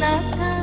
那他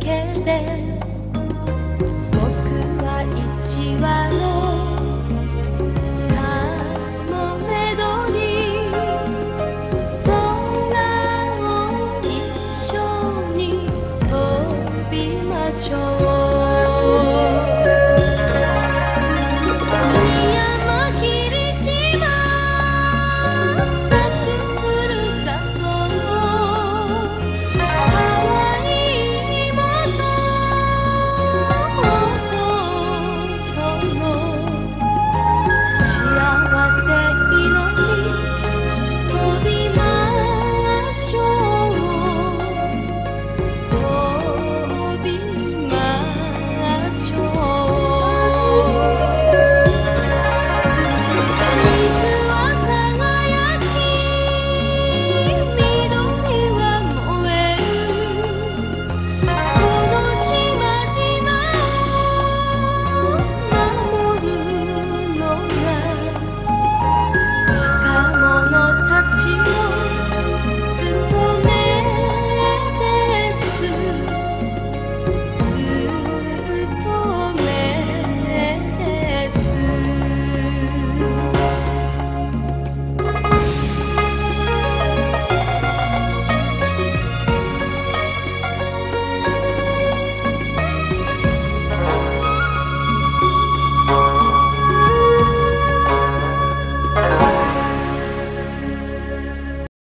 get it.